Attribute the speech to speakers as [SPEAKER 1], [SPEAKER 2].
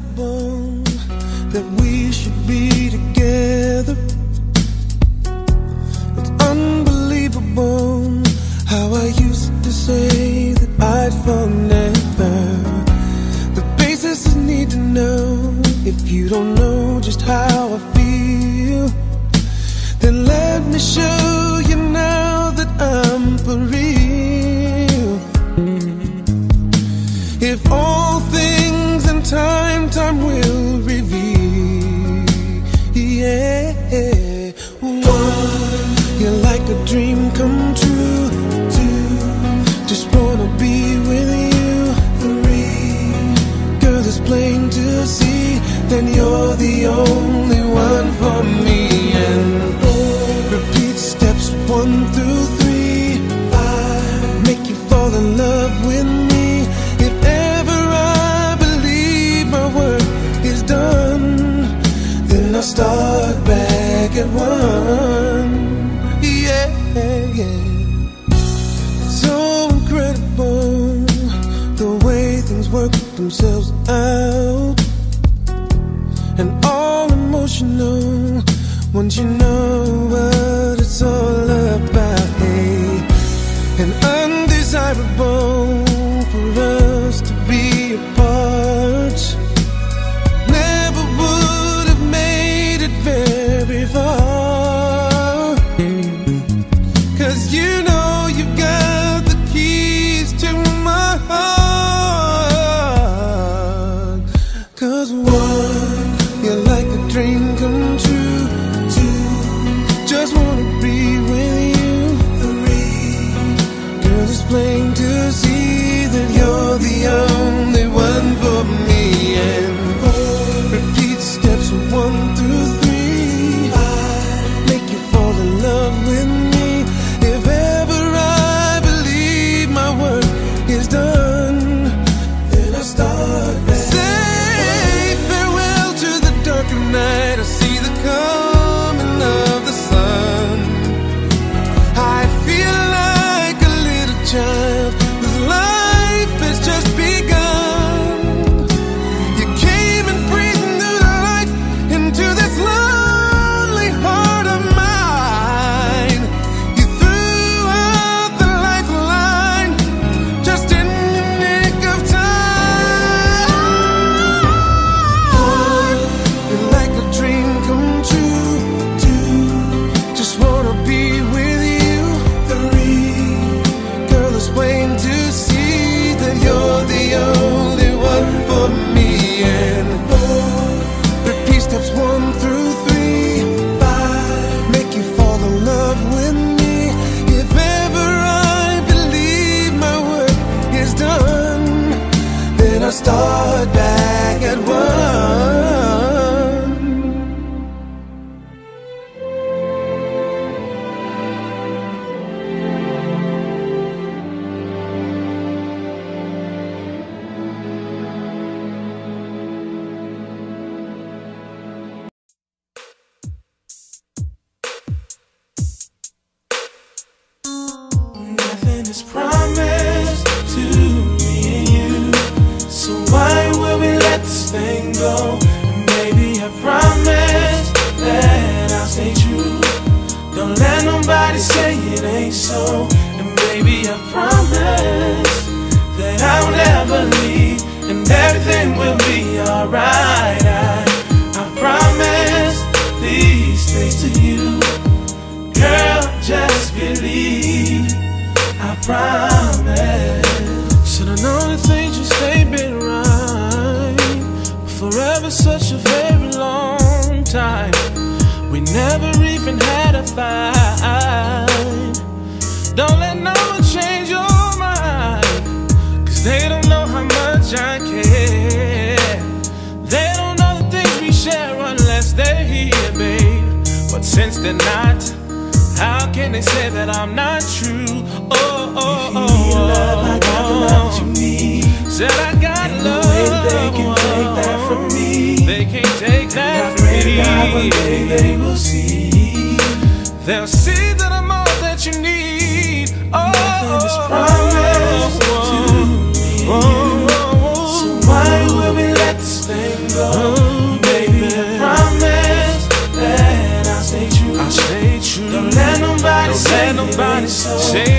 [SPEAKER 1] my that we should be together. It's unbelievable how I used to say that I'd fall never. The basis is need to know if you don't know just how I feel. Then let me show you now that I'm for real. If all time, time will reveal. Yeah. One, you're like a dream come true. Two, just wanna be with you. Three, girl, it's plain to see that you're the only. Themselves out. And all emotional once you know is
[SPEAKER 2] promised to me and you. So why will we let this thing go? And Maybe I promise that I'll stay true. Don't let nobody say it ain't so. And baby, I promise that I'll never leave. And everything will be alright. I, I promise these things to you. Girl, just believe. Promise. Should I know the things you say been right? Forever, such a very long time. We never even had a fight. Don't let no one change your mind. Cause they don't know how much I care. They don't know the things we share unless they're here, babe. But since they're not, how can they say that I'm not true? Oh, oh, oh.
[SPEAKER 3] need love, I oh, got the oh. love you need.
[SPEAKER 2] Said I got
[SPEAKER 3] And the way they can take that from me.
[SPEAKER 2] They can't take
[SPEAKER 3] I
[SPEAKER 2] that
[SPEAKER 3] pray to
[SPEAKER 2] from
[SPEAKER 3] God one day they will see.
[SPEAKER 2] They'll see somebody. Say